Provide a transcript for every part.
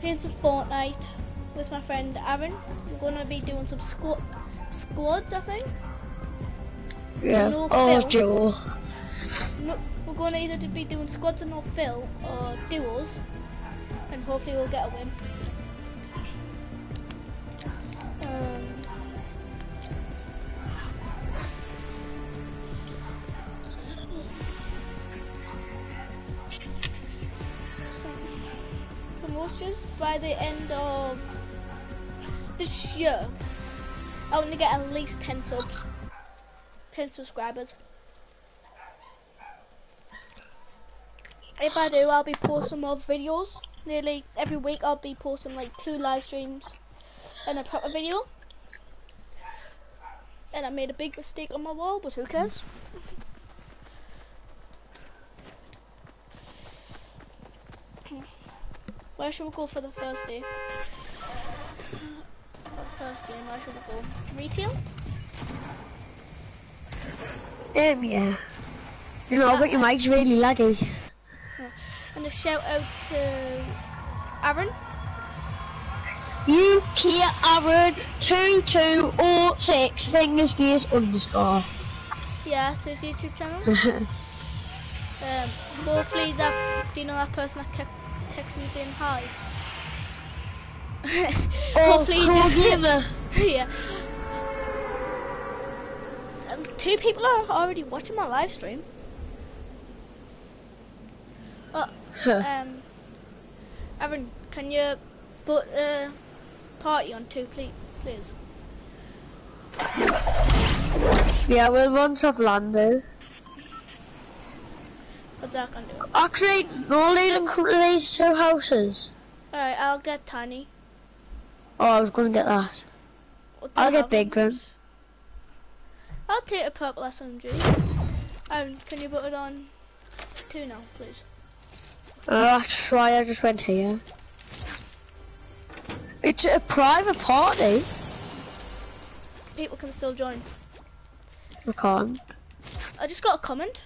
playing some Fortnite with my friend Aaron. We're gonna be doing some squad squads, I think. Yeah. No, oh, Joe. No, we're gonna either be doing squads or no fill or duos, and hopefully we'll get a win. By the end of this year. I want to get at least 10 subs, 10 subscribers. If I do, I'll be posting more videos. Nearly every week, I'll be posting like two live streams and a proper video. And I made a big mistake on my wall, but who cares? Where should we go for the first day? For the first game, where should we go? Retail? Um, yeah. You know, but your mic's really laggy. And a shout out to Aaron. UK Aaron two two oh six fingers base underscore. Yes, his YouTube channel. Um, hopefully that, do you know that person that kept texting saying hi? oh, hopefully cool just- gamer. yeah. Um, two people are already watching my live stream. Oh, um, Aaron, can you put a party on two, ple- please? yeah, well, once I've landed. What's that gonna do? Actually, no, leading come to these two houses. Alright, I'll get tiny. Oh, I was going to get that. I'll get big one. I'll take a purple SMG. Aaron, can you put it on two now, please? Uh, that's why I just went here. It's a private party. People can still join. I can't. I just got a comment.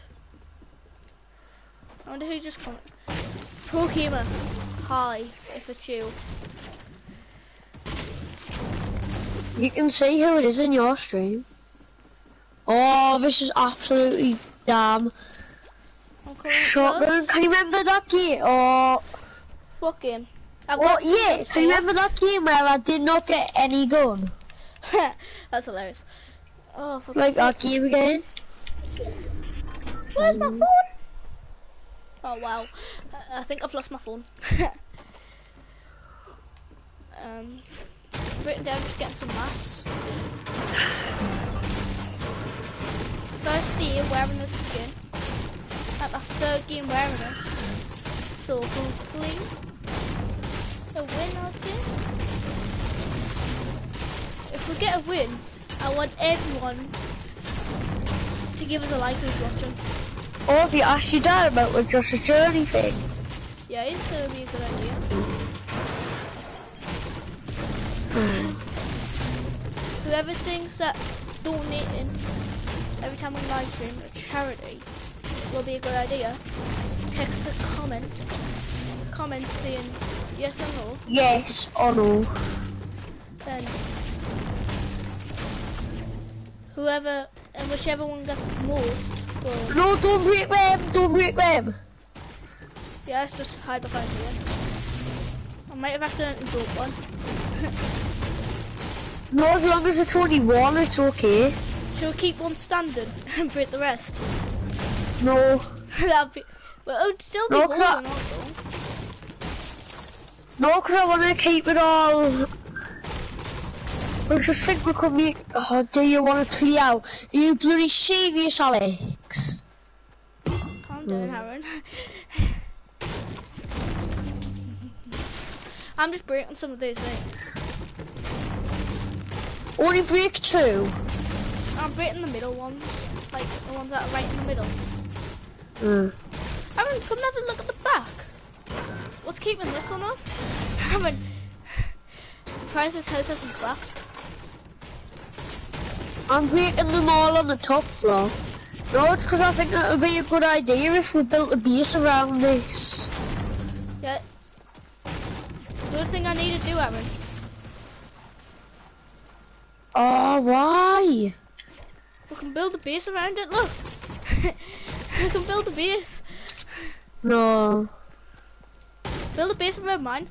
I wonder who just commented. Pro Gamer, hi, if it's you. You can see who it is in your stream. Oh, this is absolutely damn. Shotgun. Can you remember that game? Oh, What game? I've oh yeah. Can you remember that game where I did not get any gun? That's hilarious. Oh, for Like that game again? Where's my phone? Oh wow, I- think I've lost my phone. um, written down, just getting some maths. First year wearing this skin. At my third game wearing it. So hopefully a win I'd say. If we get a win, I want everyone to give us a like who's watching. Or if you ask your dad about the Just a Journey thing. Yeah, it's gonna be a good idea. Whoever thinks that donating every time we live stream a charity will be a good idea, text a comment, comment saying yes or no, Yes or no? then whoever and whichever one gets most No, don't break them. Don't break them. yeah, let's just hide behind here. I might have accidentally broke one. No, as long as it's only one, it's okay. Should we keep one standing and break the rest? No. That'd be. But it would still be No, 'cause I- not. No, because I want to keep it all. I just think we could make. Oh, do you want to play out? Are you bloody serious, Alex? Calm down. Aaron. I'm just breaking some of these, mate. Only break two. I'm breaking the middle ones, like the ones that are right in the middle. Mm. Aaron, come have a look at the back. What's keeping this one up? Aaron, surprised this house hasn't collapsed. I'm breaking them all on the top floor. No, it's because I think it would be a good idea if we built a base around this. Yeah. Good. thing I need to do, Aaron. Oh, why? We can build a base around it, look. we can build a base. No. Build a base around mine.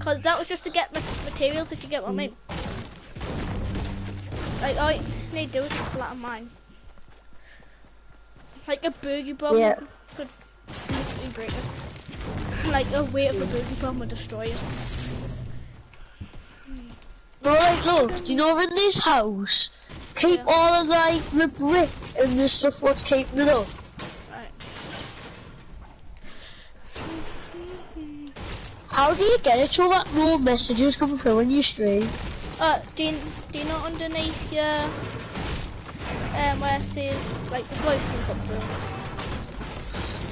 Cause that was just to get materials if you get what I mean. Like all you need to do is just flatten mine. Like a boogie bomb Yeah. could easily break it. Like a weight of a boogie bomb would destroy it. No, like, look, do you know in this house, keep Yeah. all of, like, the brick and the stuff what's keeping it up. Right. How do you get it so that no messages come through when you stream? Uh, do you, do you know underneath your um where it says like the voice can come through?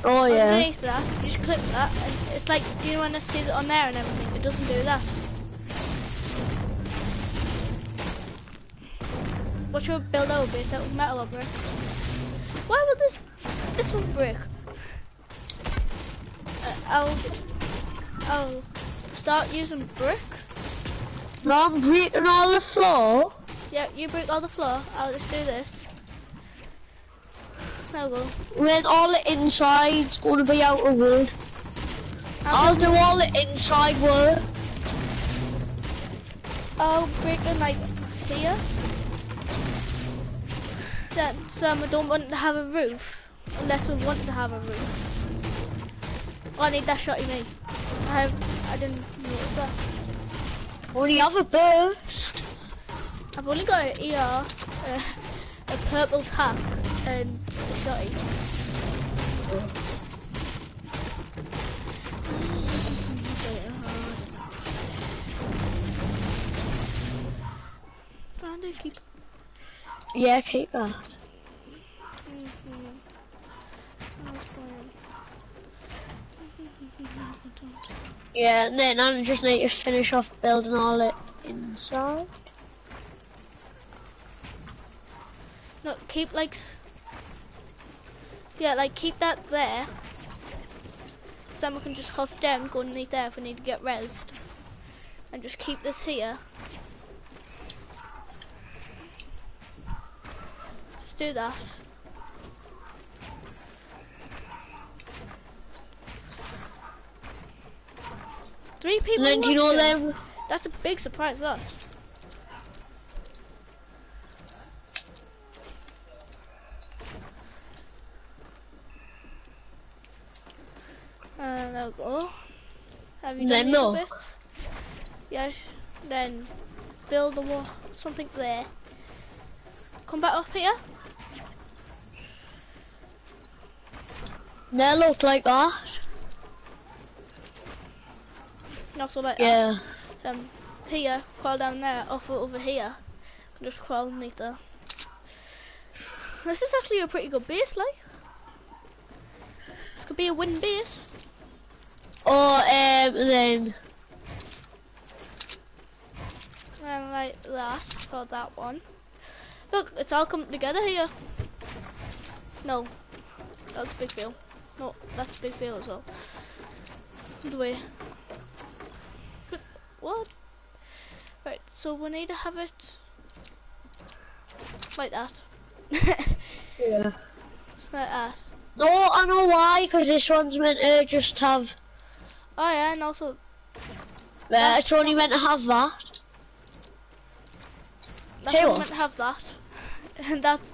Oh, yeah. Underneath that, you just click that, and it's like, do you want to see it on there and everything? It doesn't do that. What should we build base out of metal or brick? Why would this this one brick? Uh, I'll I'll start using brick. Now I'm breaking all the floor. Yeah, you break all the floor. I'll just do this. There we go. When all the inside's going to be out of wood. I'll do all the inside work. I'll break it like here. Then, so I don't want to have a roof, unless we want to have a roof. Oh, I need that shot you made. I have, I didn't notice that. Only have a burst. I've only got an ER, uh, a purple tack, and a shotty. Keep Yeah, keep that. Mm-hmm. Yeah, and then I just need to finish off building all it inside. No, keep like. Yeah, like keep that there. So we can just hop down, go underneath there if we need to get rezzed. And just keep this here. Let's do that. Three people. And then do you know them? That's a big surprise, that. And there go. Have you Then done your no. Yes. Then build a wall, something there. Come back up here. They look like that. Not so like that. Yeah. Um, here, crawl down there, off over here. Just crawl underneath there. This is actually a pretty good base, like. This could be a win base. Or um then And like that for that one. Look, it's all come together here. No, that's a big fail. No, that's a big fail as well. The way. What? Right, so we need to have it like that. Yeah. like that. No, I know why, because this one's meant to just have Oh yeah, and also uh, That's- it's only meant to have that. that's Hey, meant to have that. And that's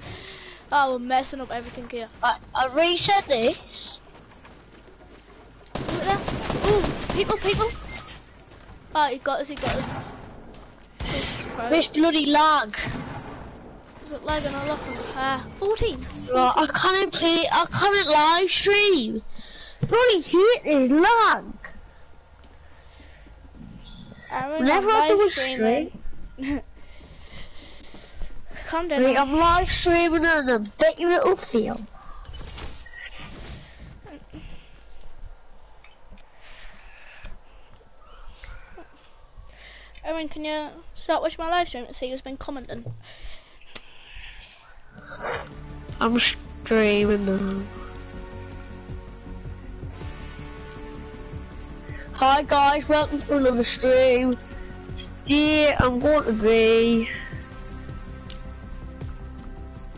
oh we're messing up everything here. I, I reset this. Look at that. Ooh, people, people. Oh, he got us, he got us. This bloody lag. Is it lagging or looking? Ah, 14. Right, I can't play I can't live stream. Bloody hate this lag. Whenever I'm I do a streaming. Calm down. Now. I'm live streaming and I bet you it'll feel. Aaron, can you start watching my live stream and see who's been commenting? I'm streaming now. Hi guys, welcome to another stream. Today I'm going to be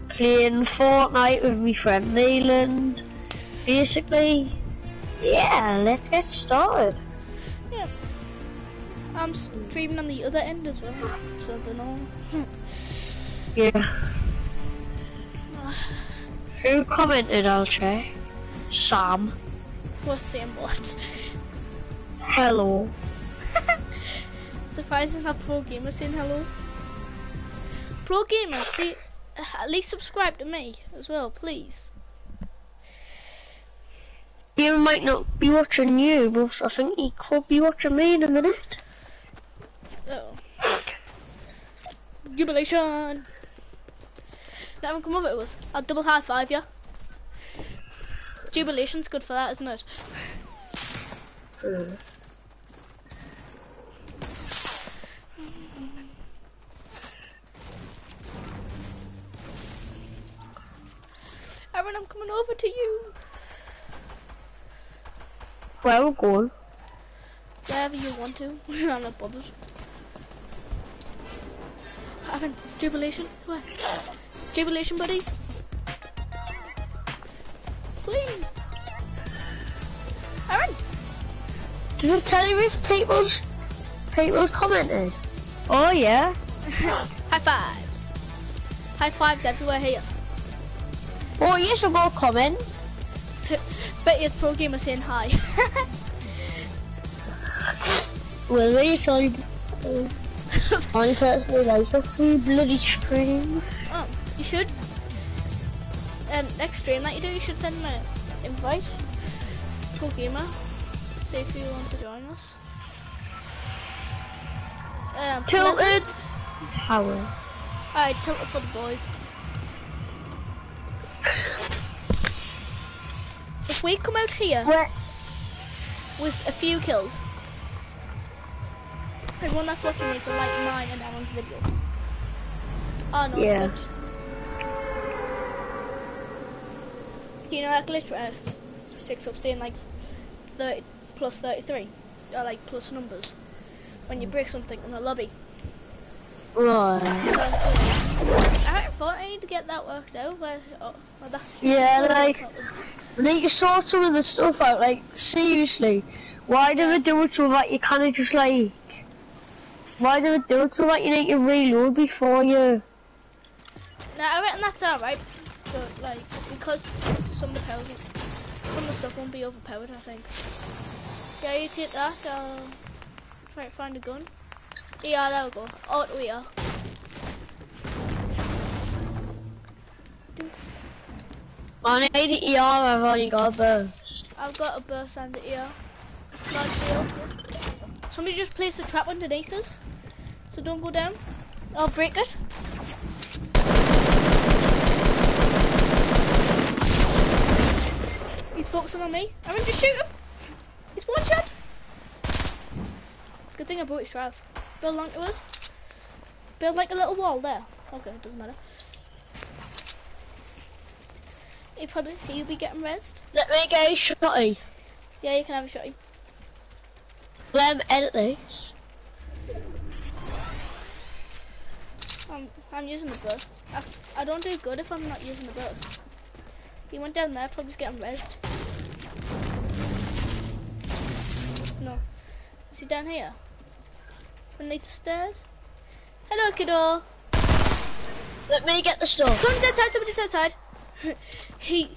playing Fortnite with my friend Leland. Basically, yeah, let's get started. Yeah. I'm streaming on the other end as well, so I don't know. Yeah. Who commented, Alche? Sam. What's Sam what? Hello. Surprised it's not Pro Gamer saying hello. Pro Gamer, see, at least subscribe to me as well, please. He might not be watching you, but I think he could be watching me in a minute. Oh. Jubilation! Let him come over to us. I'll double high five you. Jubilation's good for that, isn't it? Mm. Aaron, I'm coming over to you. Where are we going? Wherever you want to. I'm not bothered. Aaron, Jubilation? Where? Jubilation buddies? Please! Aaron! Does it tell you if people's people's commented? Oh yeah. High fives! High fives everywhere here. Oh yes, I've got comment. Bet it's pro gamer saying hi. Well, really sorry. Only person who likes a free bloody stream. oh, you should. Um, next stream that you do, you should send me an invite. Pro gamer. See if you want to join us. Um, Tilted. Towers. Alright, tilted for the boys. We come out here Where? with a few kills, everyone that's watching needs to like mine and Aaron's video. Oh no, Yeah. it's. Do you know that glitch where sticks up saying like 30 plus 33? Or like plus numbers. When you break something in a lobby. Right. I thought I need to get that worked out. But, oh, well, that's Yeah, like- need to sort some of the stuff out. Like seriously, why do they do it so that you kind of just like? Why do they do it so that you need to reload before you? Nah, I reckon that's alright. But like, because some of the powers, some of the stuff won't be overpowered. I think. Yeah, you take that. I'll try to find a gun. Yeah, there we go. Auto here. I need ER. I've already got a burst. I've got a burst and a ear. Large shield. Somebody just placed a trap underneath us, so don't go down. I'll break it. He's focusing on me. I'm gonna just shoot him. He's one shot. Good thing I brought his shroud. Build onto us. Build like a little wall there. Okay, it doesn't matter. He probably he'll be getting rezzed. Let me get a shotty. Yeah, you can have a shotty. Let me edit this. I'm, I'm using the burst. I, I don't do good if I'm not using the burst. He went down there, probably getting rezzed. No. Is he down here? Beneath the stairs? Hello, kiddo. Let me get the stuff. Somebody's outside, somebody's outside. he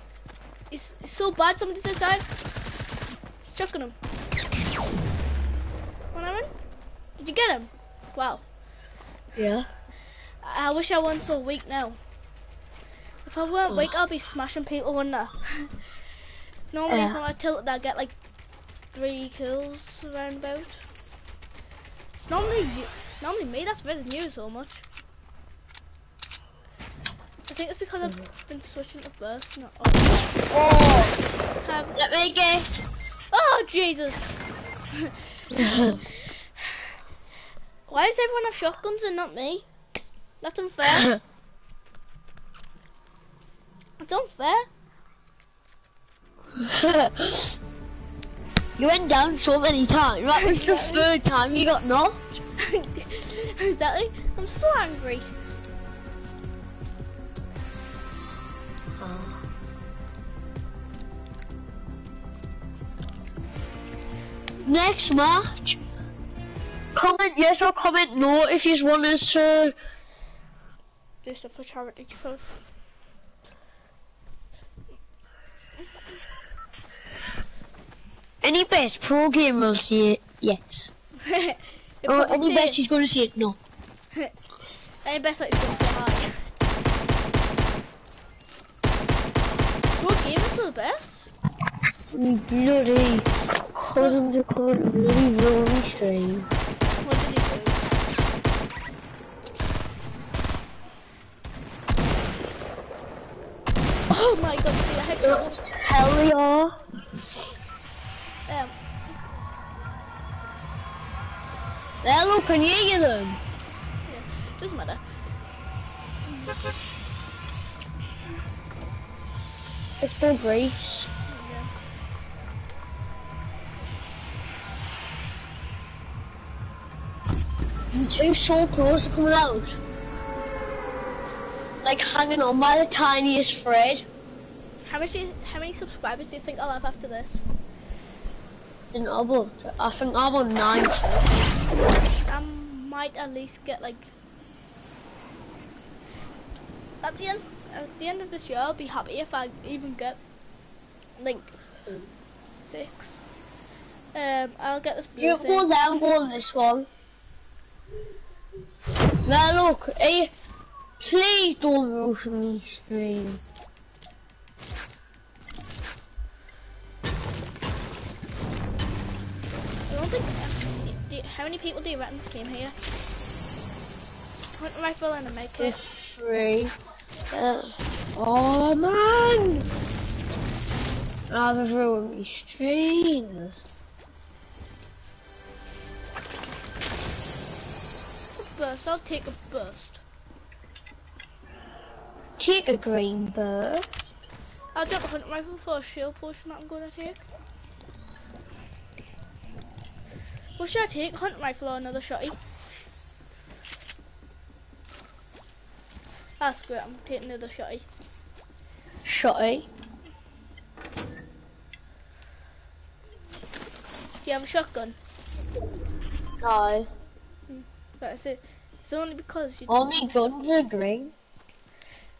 is so bad, somebody's outside. Chucking him. What happened? Did you get him? Wow. Yeah. I I wish I wasn't so weak now. If I weren't oh. weak, I'd be smashing people, wouldn't I? Normally, Yeah. when I tilt, I get like three kills around about. It's normally normally me that's rezzing you so much. I think it's because I've been switching to burst. Not oh, Oh, have, let me get. oh Jesus! Why does everyone have shotguns and not me? That's unfair. It's unfair. You went down so many times. That was the third time you got knocked. exactly. I'm so angry. Next match. Comment yes or comment no if you want us to. Do stuff for charity. Any best pro game will see it, yes. or any best he's going to see it no. any best like going to say hi. Pro game is the best. Bloody cousins are to bloody ruin stream. What did he do? Oh my god, see the headshot. Hell yeah. Um, There, look, can you hear them? yeah, doesn't matter. It's for Greece. Yeah. The two so close to coming out. Like hanging on by the tiniest thread. How many how many subscribers do you think I'll have after this? Didn't know I think I'm on 90. I might at least get like at the end at the end of this year I'll be happy if I even get like six. Um I'll get this You go down, go on this one. Now look, eh, please don't rush me stream. I don't do you- how many people do you reckon came here? Hunt rifle and a med kit. Uh, oh man! I've ruined my stream. Burst, I'll take a burst. Take a green bird. I'll drop a hunt rifle for a shield potion that I'm gonna take. What should I take? Hunt rifle or another shotty? That's great, I'm taking another shotty. Shotty. Do you have a shotgun? No. Right, so it's only because you. All my guns are green.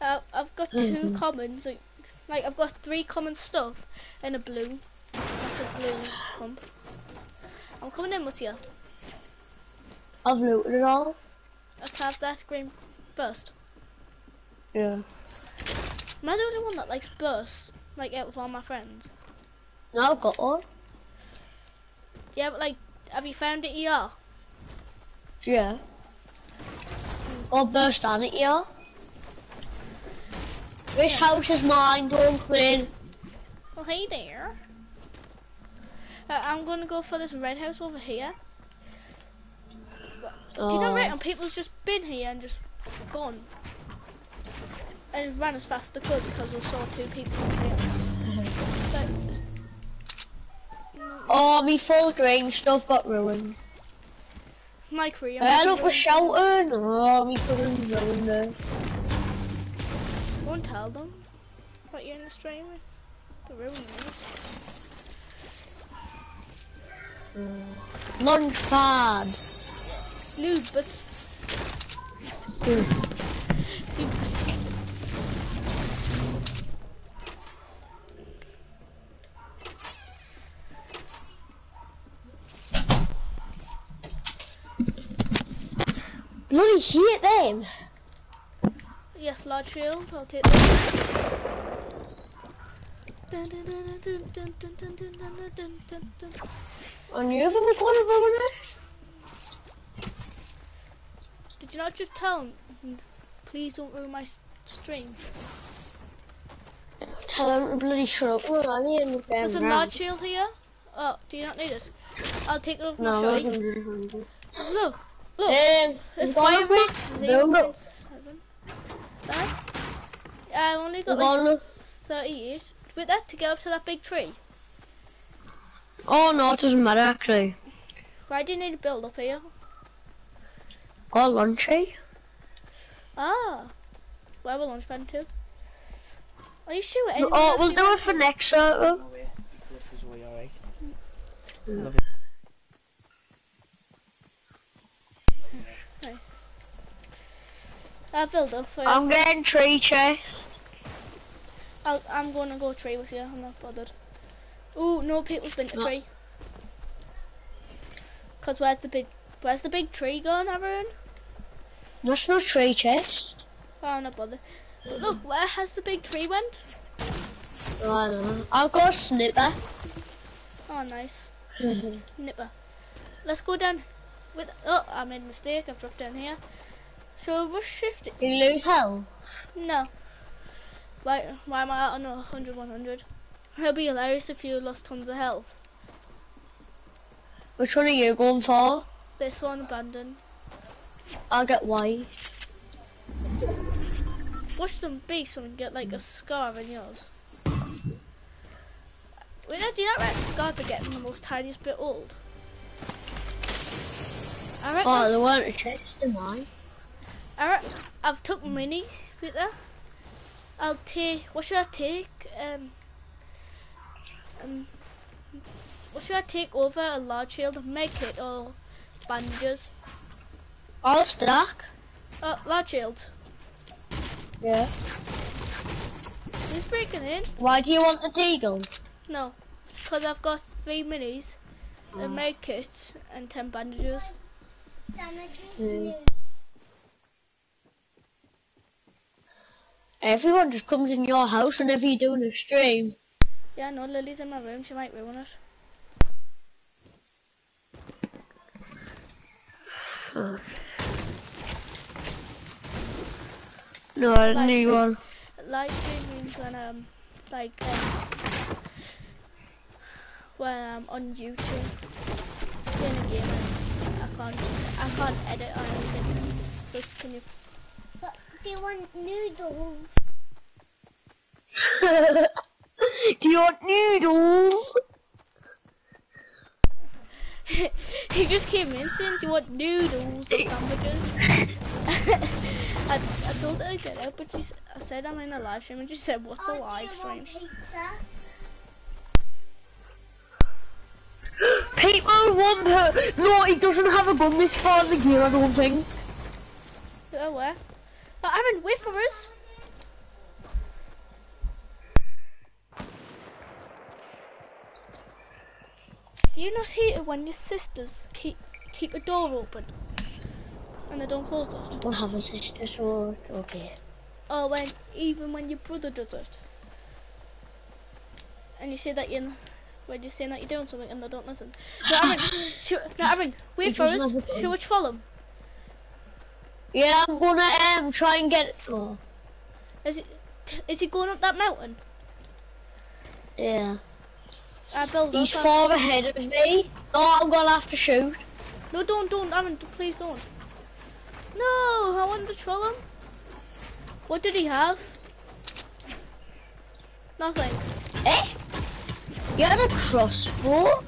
Uh, I've got 2 Mhm. commons. Like, like I've got three common stuff and a blue. That's a blue pump. I'm coming in with you. I've looted it all. I can have that green burst. Yeah. Am I the only one that likes burst? Like out with all my friends. Now I've got one. Do you have like? Have you found it here? Yeah. Or burst on it, yeah. This house is mine, don't come in. Well, hey there. Uh, I'm gonna go for this red house over here. Do you know Oh. right? And people's just been here and just gone. Just ran as fast as they could because they saw two people over here. But, Oh, me full green stuff got ruined. my career. I look for shouting. Oh, me fucking ruined it. Won't tell them that you're in the stream. They're ruining it. Hmm. Lunch pad. Lubus. Hmm. Lubus. Bloody hit them! Yes, large shield, I'll take that. On you from the corner of Did you not just tell him? Please don't ruin my stream. Tell him to bloody shut up. Well, I'm here There's a large shield here. Oh, do you not need it? I'll take it off no, my shot. Look, look. Um, It's one five us- zero no, no. point seven. That? I only got One like of- thirty-eight. With that to get up to that big tree. Oh no, it doesn't matter actually. Why do you need to build up here? Got a lunchy. Ah. Where will lunch pad to? Are you sure? No, oh, we'll do it for next circle. No way. Look, is way alright. Mm. Love it. I'll build up for you. I'm getting tree chest. I'll, I'm going to go tree with you. I'm not bothered. Oh no people's been to No. tree. Cause where's the big, where's the big tree gone, everyone? There's no tree chest. Oh, I'm not bothered. Look, where has the big tree went? Oh, I don't know. I've got a snipper. Oh, nice. Mm-hmm. Nipper. Let's go down. With oh, I made a mistake. I've dropped down here. So we're shifting. you lose health. No. Why? Why am I on a 100, 100? It'll be hilarious if you lost tons of health. Which one are you going for? This one abandoned. I'll get white. Watch them be something get like a scar in yours. Wait, do you not reckon scars are getting the most tiniest bit old? I reckon, Oh, the one at a chest mine. I reckon I've took minis with that. I'll take, what should I take? Um, um, what should I take over a large shield? Make it or bandages? I'll stack. Oh, large shield. Yeah. Who's breaking in? Why do you want the deagle? No, it's because I've got three minis, a med kit, and ten bandages. Mm. Everyone just comes in your house whenever you're doing a stream. Yeah, no, Lily's in my room. She might ruin it. No, I Like need one. Live stream means when um, like um, when I'm on YouTube playing a game. I can't, I can't edit or anything. So can you? They want noodles. do you want noodles? he just came in saying, "Do you want noodles or sandwiches?" I, I told her I did it, but she, I said I'm in a live stream, and she said, "What's a Oh, live you want stream?" People want her. No, he doesn't have a gun this far in the game, I don't think. Oh, where? Oh, Aaron, wait for us. Do you not hate it when your sisters keep keep a door open and they don't close I it? don't have a sister, so it's okay. Or when even when your brother does it, and you say that you when you say that you're doing something and they don't listen. No, Aaron, sh- no, Aaron, wait It for us. have a gun. Show which follow. Yeah, I'm gonna um try and get. Oh, Is it? Is he going up that mountain? yeah. I build He's up. far ahead of me. No, I'm gonna have to shoot. No, don't, don't, Aaron, please don't. No, I want to troll him. What did he have? Nothing. Eh? You had a crossbow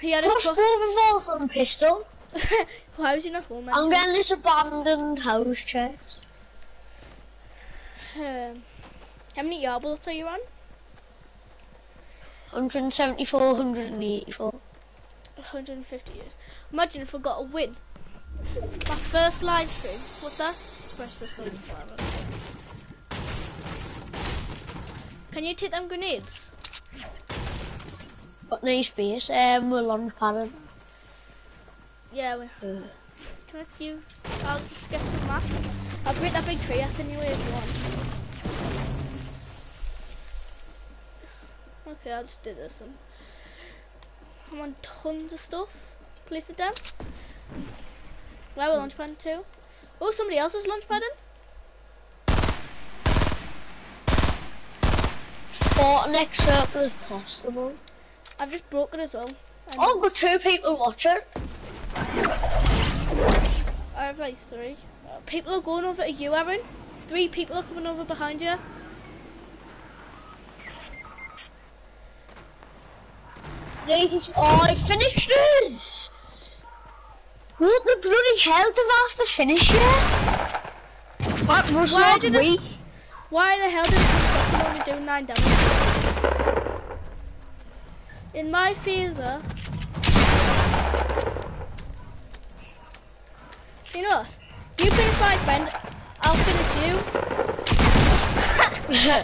He had a cross. before from a pistol. Why was he not home I'm getting this abandoned house chest. Um, how many yard bullets are you on? 174, 184. 150 years. Imagine if I got a win. My first live stream. What's that? Express pistol. Can you take them grenades? Got no space. Um, we're launch padding. Yeah, we Can I you? I'll just get some maps. I'll break that big tree up anyway if you want. Okay, I'll just do this one. I'm on tons of stuff. Place it down. Where will launch pad too? Oh, somebody else is launch padding? fought next circle as possible. I've just broken as well. And Oh, I've got two people watching. I have like three. Uh, people are going over to you, Aaron. Three people are coming over behind you. Jesus, oh, I finished this! What the bloody hell did I have to finish it? That was Why not me. Why the hell did this fucking only do 9 damage? In my phaser... You know what? You finish my friend, I'll finish you.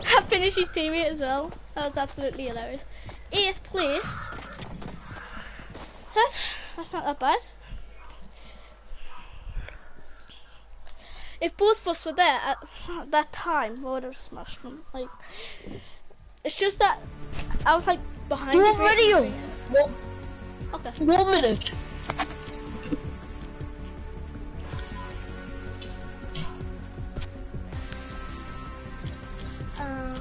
I'll finish his teammate as well. That was absolutely hilarious. Eighth place. That's, that's not that bad. If both of us were there at that time, I would have smashed them. Like, it's just that I was like behind. What the break- video? One, Okay. one minute. Uh,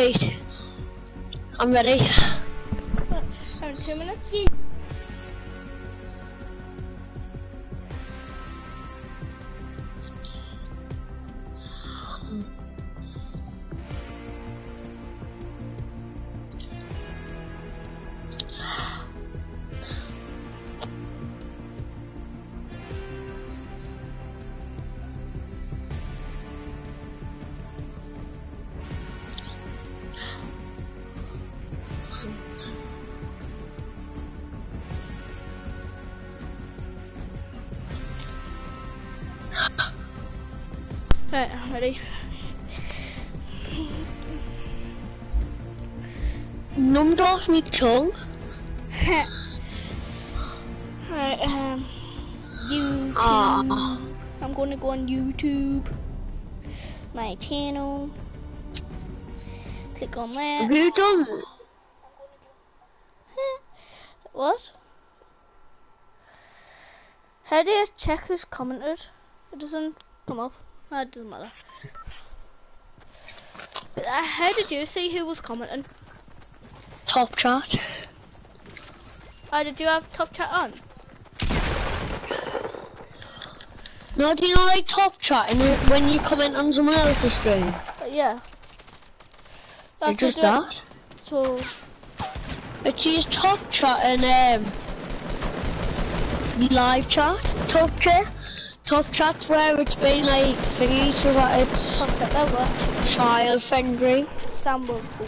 Wait. I'm ready. Around two minutes. Me tongue. Alright, um, YouTube. Ah. I'm gonna go on YouTube. My channel. Click on that. Have you done? What? How do you check who's commented? It doesn't come up. It doesn't matter. But, uh, how did you see who was commenting? Top chat. Oh, did you have top chat on? No, do you know like top chat and it- when you comment on someone else's stream? But yeah. It's just it. that. So, It's just top chat and um live chat. Top chat. Top chat where it's been like thingy so that it's top chat, child friendly. Wilson.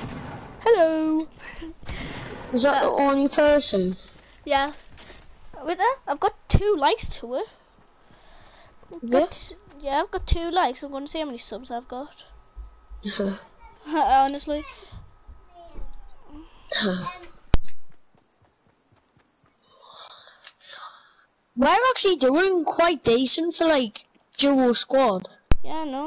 Hello. Is that the only person? Yeah. Wait there. I've got two likes to it. I've yeah, I've got two likes. I'm going to see how many subs I've got. Uh-huh. Honestly. We're actually doing quite decent for like duo squad. Yeah, I know.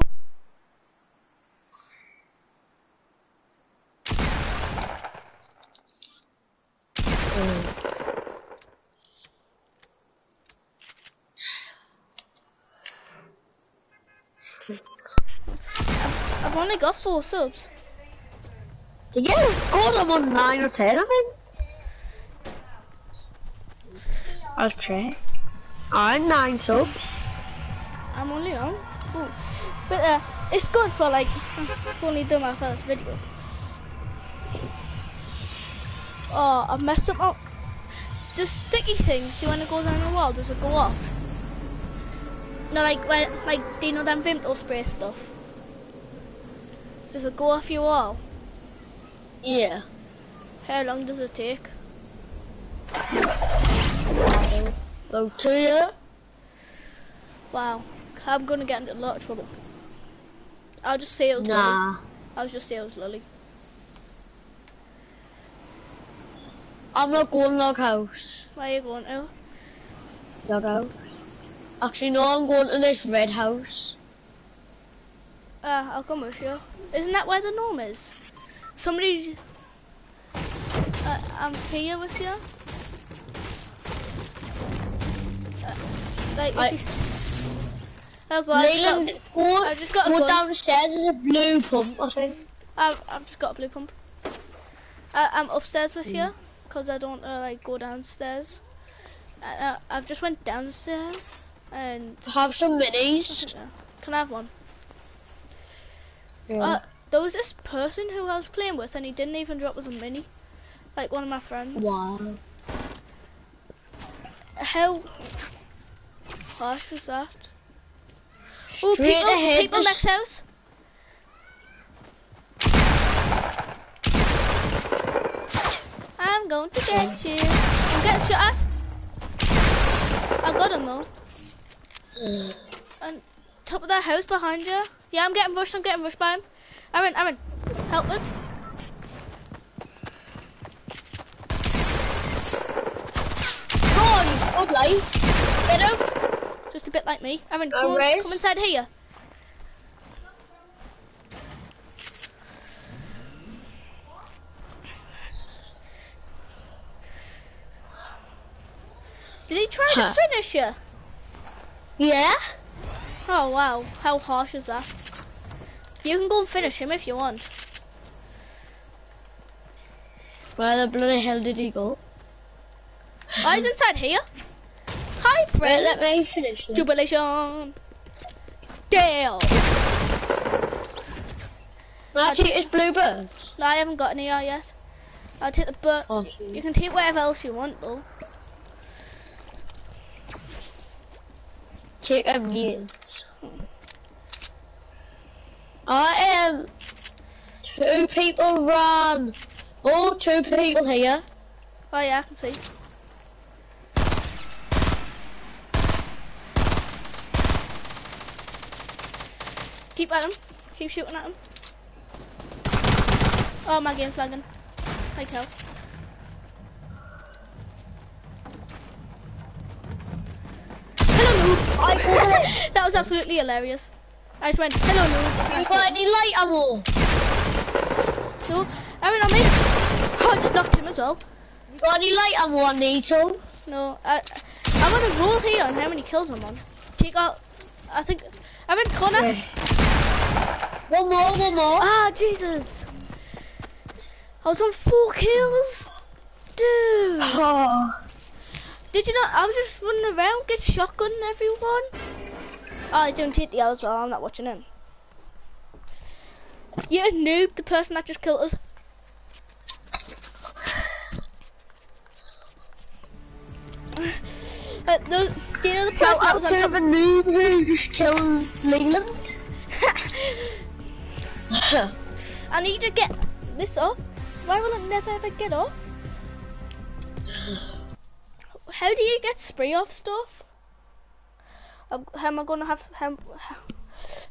I've, I've only got four subs. To get a goal, I'm on nine or ten, I think. I'll check. I'm nine subs. I'm only on. Ooh. But uh, it's good for like I've only done my first video. Oh, I've messed up my... The sticky things, do when it goes on the wall, does it go off? No, like, when, like, do you know them Vimto spray stuff? Does it go off your wall? Yeah. How long does it take? Go to you. Wow, I'm gonna get into a lot of trouble. I'll just say it was Lily. Nah. I'll just say it was Lily. I'm not going to log house. Where are you going to? Log house. Actually, no, I'm going to this red house. Uh, I'll come with you. Isn't that where the norm is? Somebody... Uh, I'm here with you. Uh, like, I-. Oh god, I've just got- Leland, I've just got a go gun. downstairs. There's a blue pump, I think. I've, I've just got a blue pump. Uh, I'm upstairs with you, because I don't uh, like go downstairs. Uh, I've just went downstairs, and... Have some minis. Can I have one? Yeah. Uh, there was this person who I was playing with, and he didn't even drop us a mini. Like one of my friends. wow. How harsh was that? Oh, people, ahead. people next house. I'm going to get you. I'm getting shot at. I got him though. And top of that house behind you. Yeah, I'm getting rushed. I'm getting rushed by him. Aaron, Aaron, help us. Go on, like. Get him. Just a bit like me. Aaron, come, on, come inside here. Did he try Huh. to finish you? Yeah? Oh wow, how harsh is that? You can go and finish him if you want. Where the bloody hell did he go? Oh, he's inside here. Hi, Wait, let me finish. Jubilation. Dale. Actually, it's bluebirds. No, I haven't got any yet. I'll take the bird. Oh, you can take whatever else you want though. take nails. I am. Two people run. Oh, two people here. Oh yeah, I can see. Keep at him. Keep shooting at him. Oh, my game's lagging. Like hell. That was absolutely hilarious. I just went, hello, noob. You got any light ammo? No, Aaron on me. Oh, I just knocked him as well. You got any light ammo on? No, I, I'm on a roll here on how many kills I'm on. Take out, I think, I'm in corner. One more, one more. Ah, Jesus. I was on four kills. Dude. Oh, Did you not? I was just running around, get shotgun everyone. Oh, he's doing TTL as well. I'm not watching him. You noob, the person that just killed us. Uh, the, do you know the person shout that out was to the noob who just killed Leland. I need to get this off. Why will it never ever get off? How do you get spray off stuff? How am I gonna have? How, how,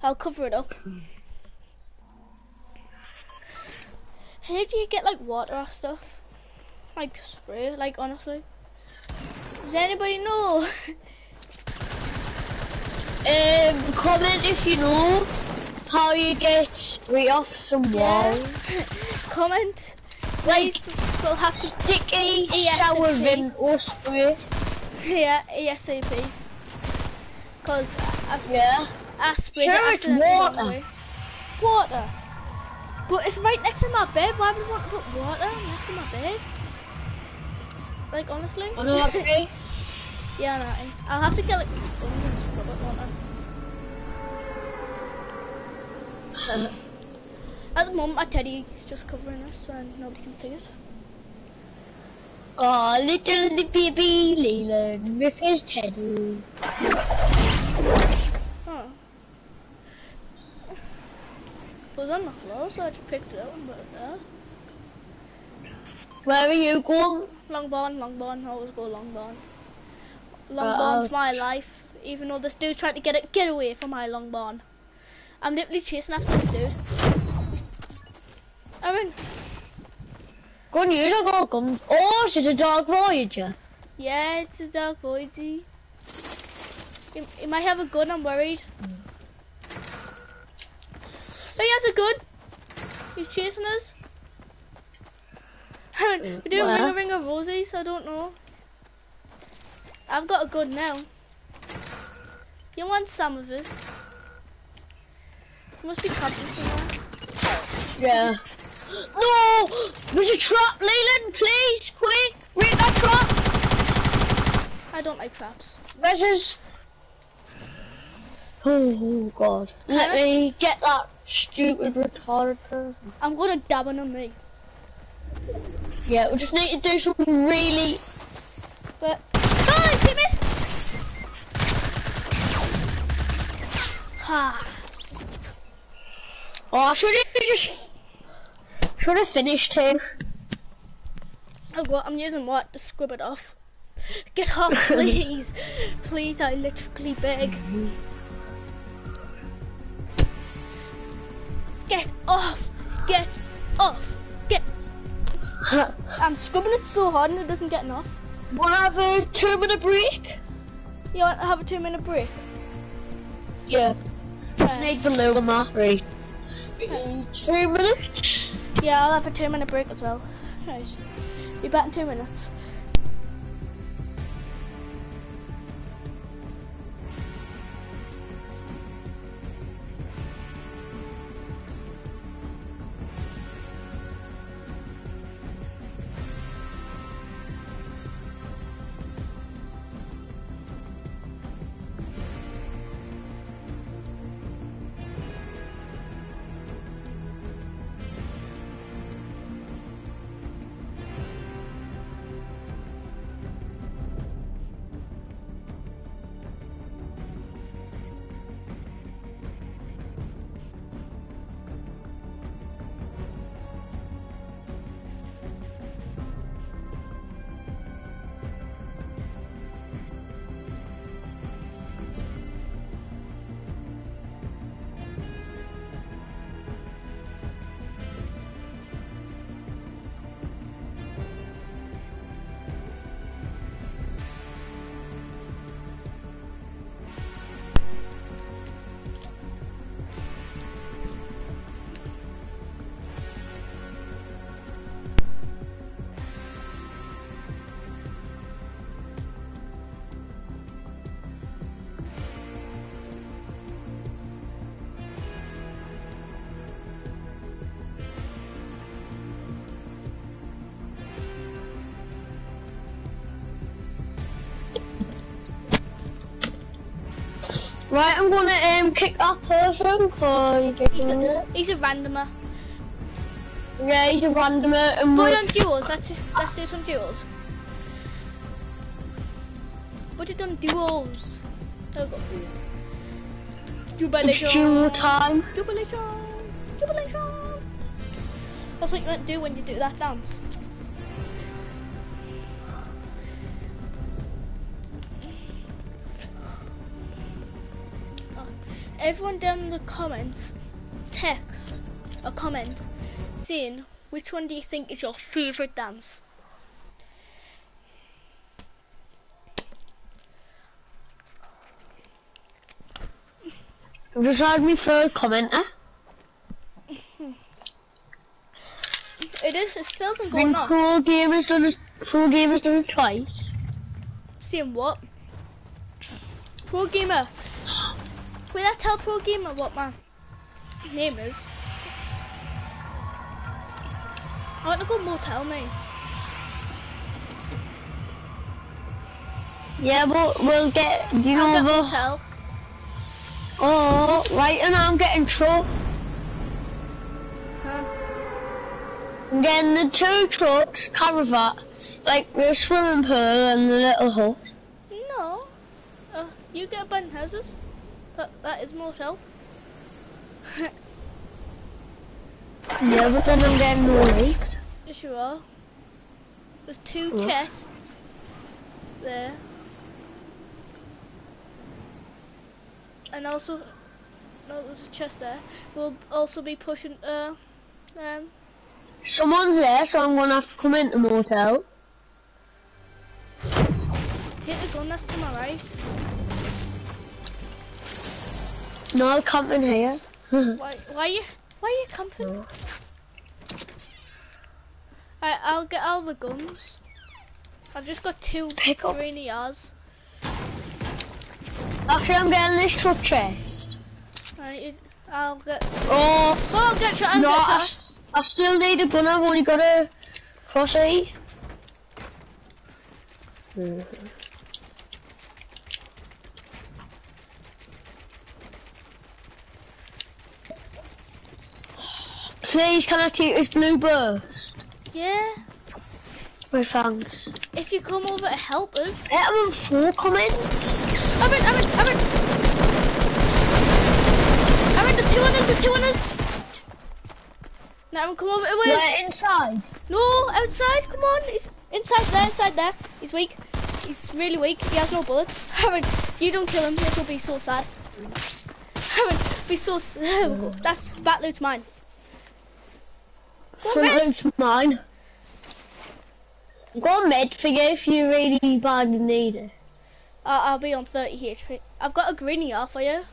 I'll cover it up. How do you get like water off stuff? Like spray, like honestly. Does anybody know? Um, comment if you know how you get spray off some walls. Yeah. Comment. Like We'll have to sticky shower rim or spray. yeah ASAP. Cause I've Yeah. I sprayed Sure, it it's water. Water. But it's right next to my bed. Why would you want to put water next to my bed? Like honestly. I know okay. yeah, no. Eh. I'll have to get like a sponge and scrub it, won't At the moment, my teddy is just covering us and nobody can see it. Oh, little baby Leland with his teddy. Oh. It was on the floor, so I just picked it up and put it there. Where are you going? Longbourn, Longbourn, always go Longbourn. Uh, Longbourn's my life, even though this dude tried to get it, get away from my Longbourn. I'm literally chasing after this dude. Aaron, Good news, I got guns. Oh, it's a Dark voyager. yeah, it's a dark. He, he might have a gun, I'm worried. Oh, he has a gun. He's chasing us. We're doing Where? ring a ring of roses, I don't know. I've got a gun now. You want some of us? Must be camping somewhere. Yeah. No! There's a trap, Leland, please, quick! Break that trap! I don't like traps. Measures. Oh, God. Let me get that stupid retarded person. I'm gonna dab on me. Yeah, we just need to do something really... But ah, oh, see me? Ha! Oh, I should have just... Should have finished him. Oh god, I'm using what to scrub it off. Get off, please, please. I literally beg. Get off! Get off! Get! I'm scrubbing it so hard and it doesn't get enough. Wanna have a two minute break? You want to have a two minute break? Yeah. Need the loo on that, right? Two minutes? yeah, I'll have a two minute break as well. Right. Be back in two minutes. Right, I'm gonna um kick that person for you He's a, it. he's a randomer. Yeah, he's a randomer and Go on duos. Let's let's do some duos. Put it on duos. There we go. It's Jubilation. dual time. Jubilation. Jubilation. That's what you meant to do when you do that dance. Everyone down in the comments, text a comment saying which one do you think is your favourite dance? Add me third commenter. Eh? It is. It still isn't going on. Pro Gamers done it. Pro Gamers done it twice. Saying what? Pro gamer. Will I tell pro gamer what my name is? I want to go motel me. Yeah, but we'll get. Do you I'll know get the? motel. Oh, right, and I'm getting trouble. Huh? I'm getting the two trucks, caravan, like the swimming pool and the little hut. No. Uh, you get abandoned houses. That, that is motel. Yeah, but then I'm getting more yes, you are. There's two What? chests there. And also, no, there's a chest there. We'll also be pushing, uh, um, Someone's there, so I'm gonna have to come into motel. take the gun that's to my right. No, I'll come in here. Why, why you, why are you camping? Alright, I'll get all the guns. I've just got two Pick up. green ERs. Actually, I'm getting this truck chest. Alright, I'll get, Oh, oh, I'll get shot, I'll no, get I, shot. s- I still need a gun. I've only got a crossy. Please, can I take this blue burst? Yeah, My thanks. if you come over to help us. Let them four comments. I'm in, I'm in, I'm in. I'm in, the two on us, the two on us. Now come over to us. We're inside. No, outside, come on. He's inside there, inside there. He's weak. He's really weak. He has no bullets. Aaron, you don't kill him. This will be so sad. Aaron, be so There we go. That's bat loot's mine. Go Front Rez. mine. I've got a med for you if you really badly need it. Uh, I'll be on 30 HP. I've got a green ER for you.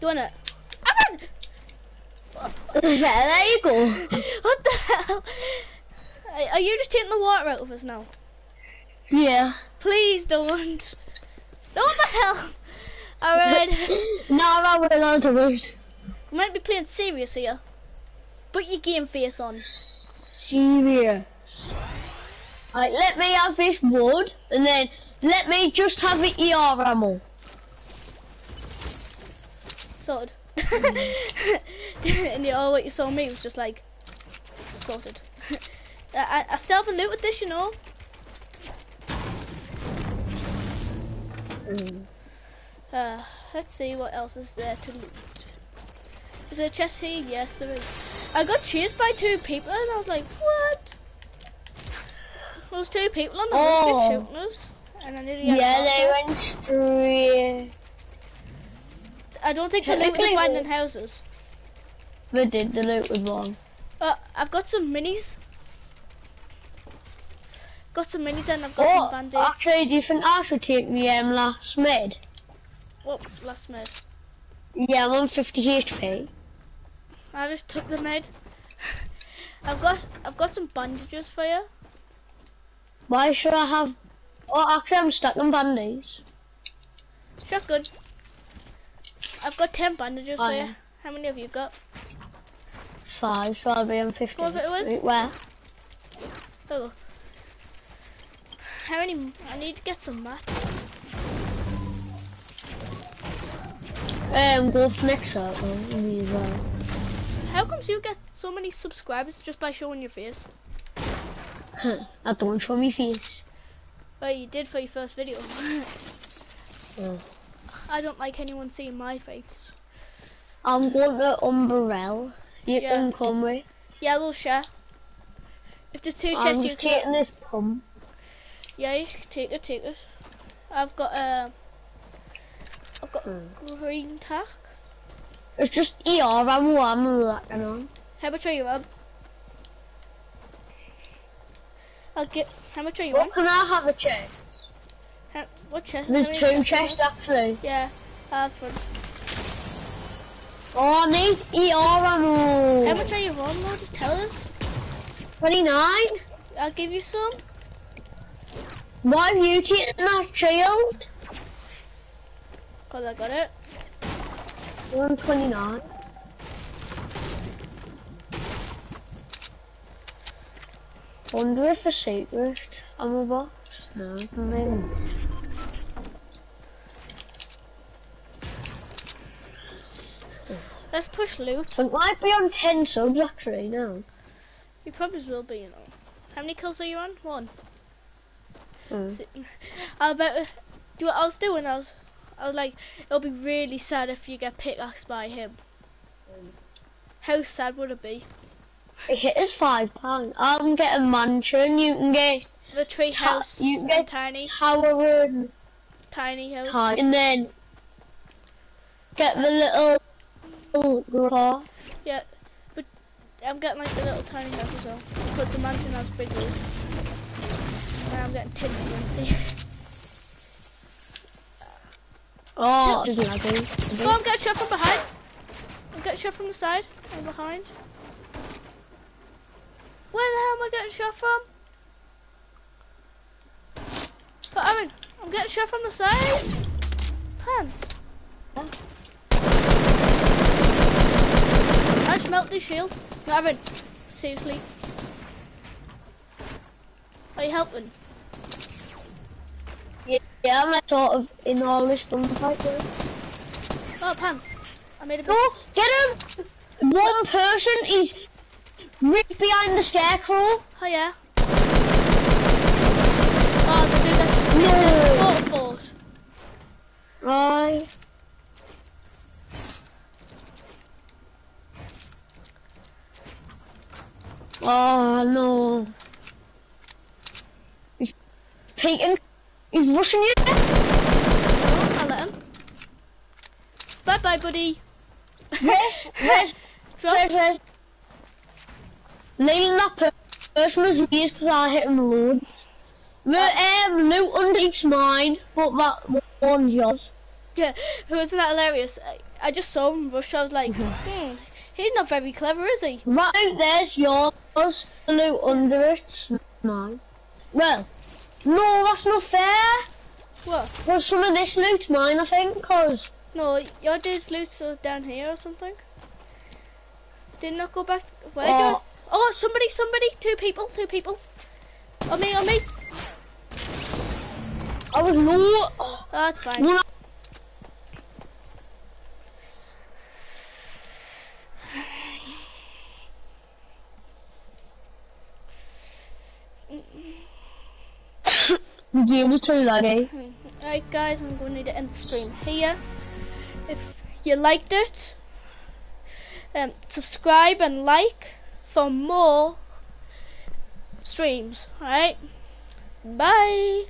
Doing it. Aaron! yeah, there you go. What the hell? Are- Are you just taking the water out of us now? Yeah. Please don't. No, what the hell? Alright. no, I will I'll do it. We might be playing serious here. Put your game face on. Serious. Right, let me have this wood, and then let me just have the ER ammo. Sorted. and you, all what you saw me was just like sorted. I, I still haven't looted this, you know. Uh, let's see what else is there to loot. Is there a chest here? Yes, there is. I got chased by two people and I was like, what? There was two people on the roof Oh. just shooting us. And I nearly Yeah, they went straight. I don't think the loot was abandoned houses. They did, the loot was wrong. Uh, I've got some minis. Got some minis and I've got Oh, some band-aids. actually, do you think I should take the um, last med? Oh, last med. Yeah, I'm on 50 HP. I just took the med. I've got I've got some bandages for you. Why should I have... Oh, actually, I'm stuck in band-aids. Shotgun. I've got ten bandages for you. How many have you got? Five, so I'll be on 50. What it was? Wait, where? Go. How many? I need to get some mats. Um, go for next circle. Me as well. How comes you get so many subscribers just by showing your face? I don't show me face. Well, you did for your first video. I don't like anyone seeing my face. I'm going to Umbrella. You Yeah. can come with. Yeah, we'll share. If there's two I'm chests, you just can. taking this pump. Yeah, take it, take it. I've got uh, I've got Hmm. green tack. It's just ER ammo, ammo that going on. How much are you on? I'll get. How much are you What on? can I have a chest? How, what chest? There's two chests actually. Yeah, I have one. Oh, I need ER ammo. How much are you on, though? Just tell us. 29? I'll give you some. Why have you taken that shield? Cause I got it. 129. Wonder if a secret ammo box? No, maybe. Let's push loot. It might be on 10 subs actually now. You probably will be, you know. How many kills are you on? One. Mm. I bet. Do what I was doing. I was. I was like, it'll be really sad if you get pickaxed by him. How sad would it be? It is five pounds. I'm getting a mansion. You can get The tree house, you and get- tiny, tower and tiny house. time, and then get the little little car. Yeah, but I'm getting like the little tiny house as well. Because the mansion has big roof. And I'm getting tinty Oh, just. Oh, I'm getting shot from behind. I'm getting shot from the side and behind. Where the hell am I getting shot from? But Aaron, I'm getting shot from the side. Pants. I just melt the shield. No, Aaron, seriously. Are you helping? Yeah, I'm like sort of in all this gunfight. there. Oh, pants. I made a bit. Oh, get him! One person is right behind the scarecrow. Oh yeah. Oh, the dude that's No. water force. Right. Oh no. Peeking. He's rushing you. Oh, I'll let him. Bye bye, buddy. Yes, yes, Drop. yes, yes. Nailing that per- person was me because I hit him loads. The um, loot underneath mine, but that one's yours. Yeah, wasn't that hilarious? I, I just saw him rush. I was like, hmm, he's not very clever, is he? Right there's yours. The loot under it's mine. Well, no, that's not fair. What? Well, some of this loot's mine, I think, because No, your dude's loot's down here or something. Did not go back. Where Oh. Oh, somebody, somebody, two people, two people. On me, on me. I was low. Oh, that's fine. The game too. Alright guys, I'm going to need to end the stream here. If you liked it, um, subscribe and like for more streams. Alright? Bye!